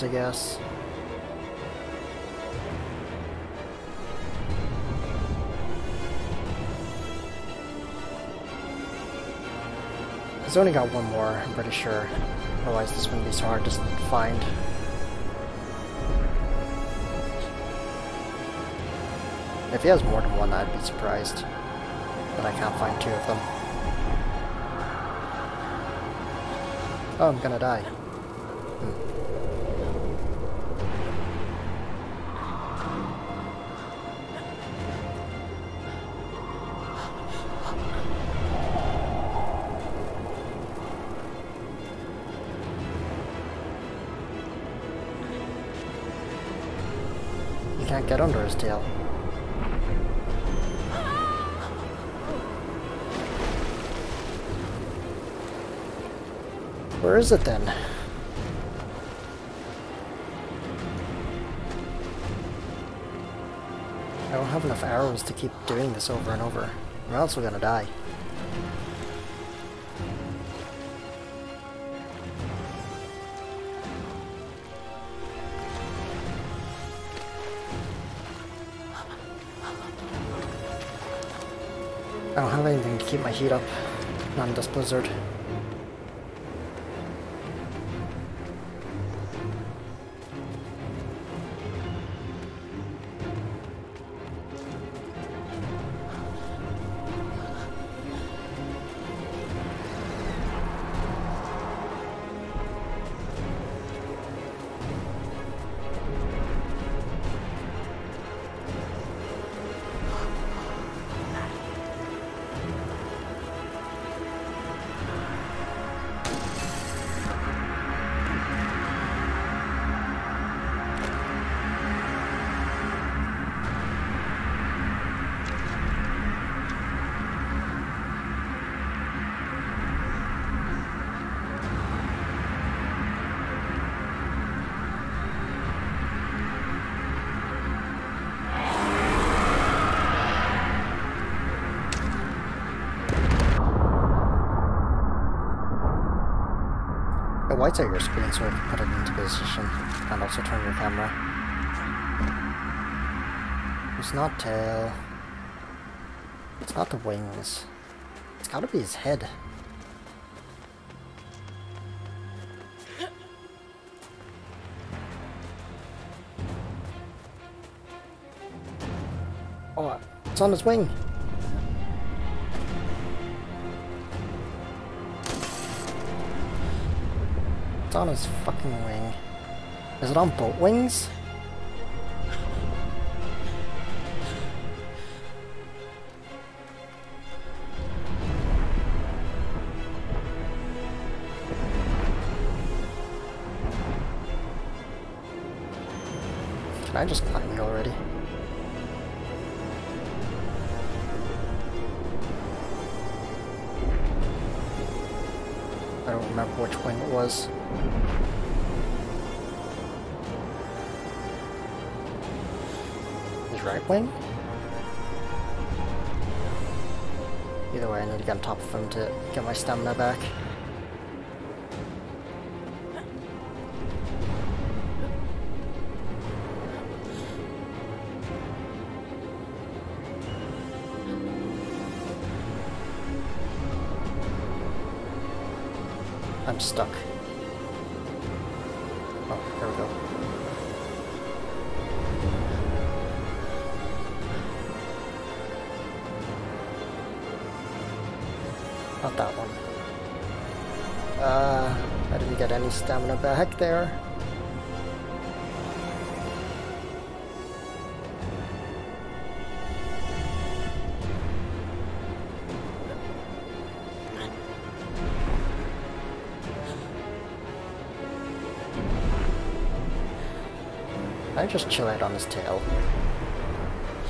I guess. He's only got one more, I'm pretty sure. Otherwise this wouldn't be so hard to find. If he has more than one, I'd be surprised. But I can't find two of them. Oh, I'm gonna die. Hmm. can't get under his tail. Where is it then? I don't have enough arrows to keep doing this over and over. Or else we're gonna die. My heat up. Not in this blizzard. Whites out your screen so I can put it into position and also turn your camera. It's not tail. It's not the wings. It's gotta be his head. Oh, it's on his wing. On his fucking wing. Is it on boat wings? Either way, I need to get on top of him to get my stamina back. I'm stuck. Any stamina back there. I just chill out on his tail.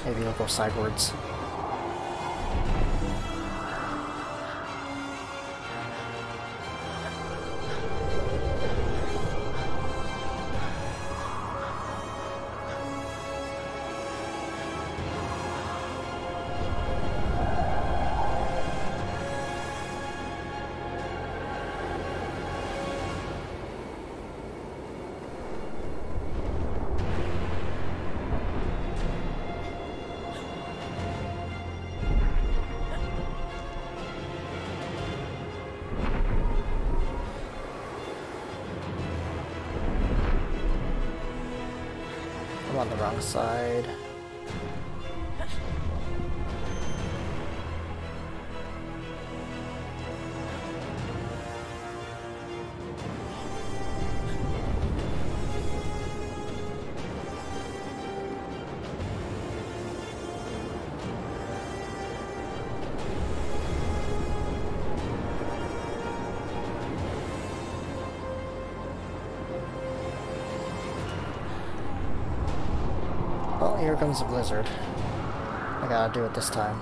Maybe he'll go sidewards. I'm comes the blizzard. I gotta do it this time.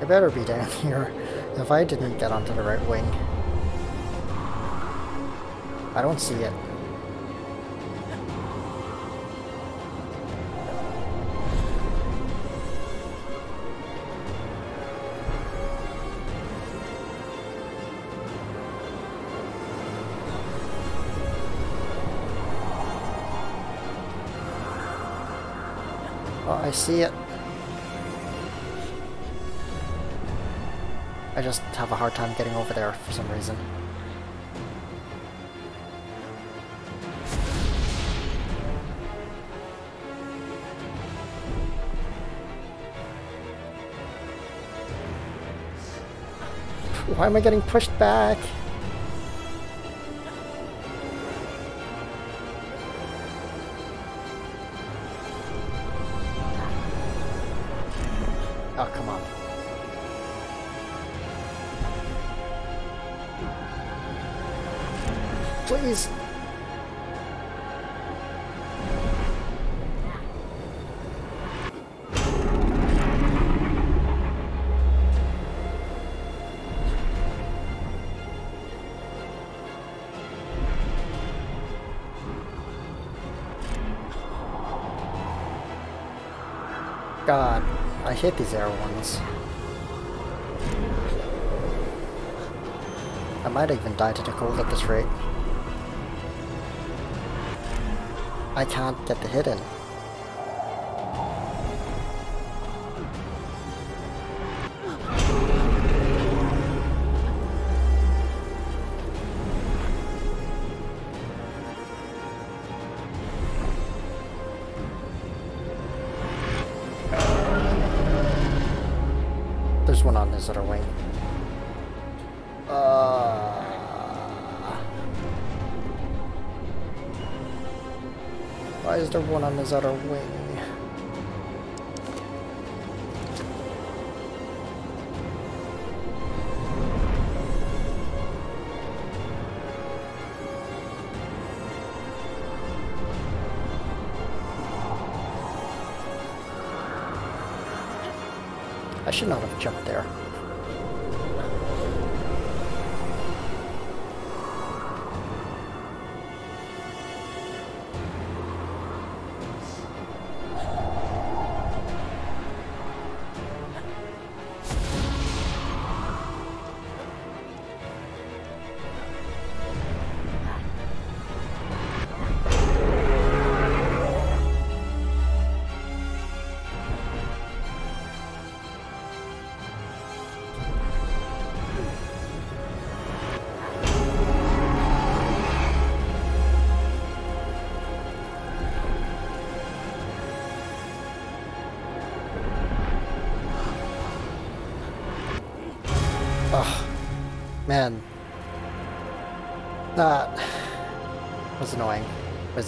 I better be down here if I didn't get onto the right wing. I don't see it. I see it. I just have a hard time getting over there for some reason. Why am I getting pushed back? Oh, come on. Please. I these arrow ones. I might even die to the cold at this rate. I can't get the hit in. Is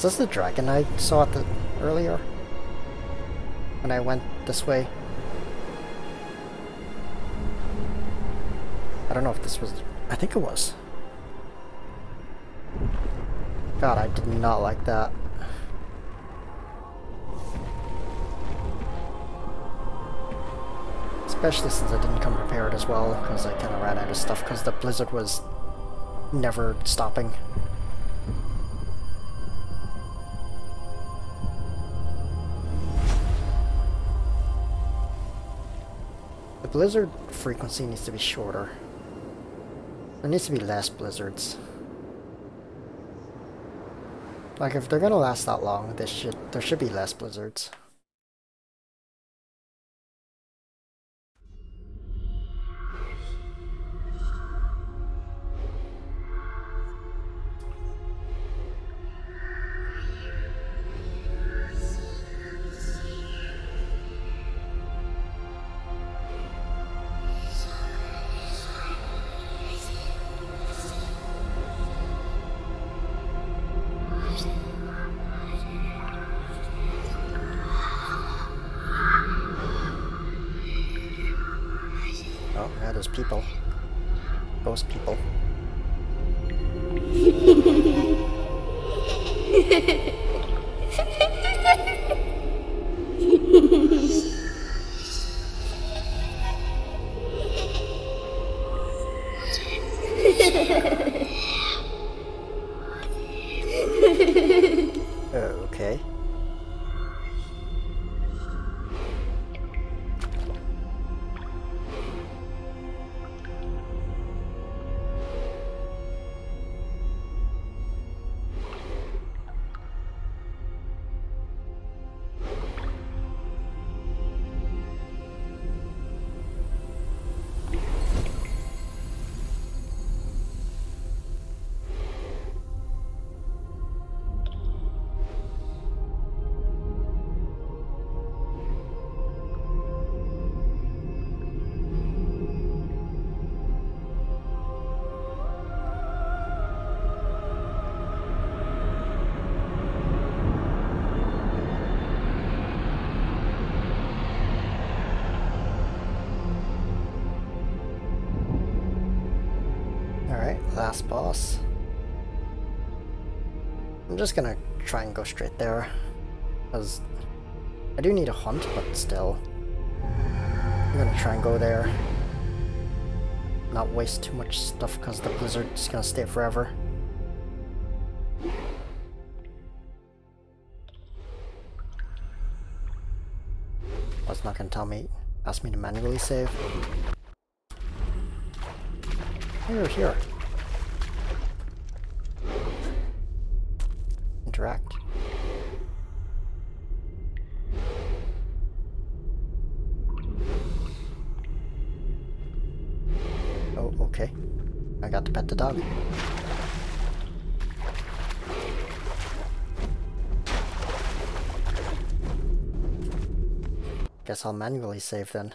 Was this the dragon I saw at the earlier? When I went this way? I don't know if this was... I think it was. God, I did not like that. Especially since I didn't come prepared as well, because I kind of ran out of stuff because the blizzard was never stopping. The blizzard frequency needs to be shorter. There needs to be less blizzards. Like if they're gonna last that long, this should there should be less blizzards. I'm just gonna try and go straight there. Because I do need a hunt, but still. I'm gonna try and go there. Not waste too much stuff because the blizzard's gonna stay forever. Oh, it's not gonna tell me, ask me to manually save. Here, here. Guess I'll manually save then.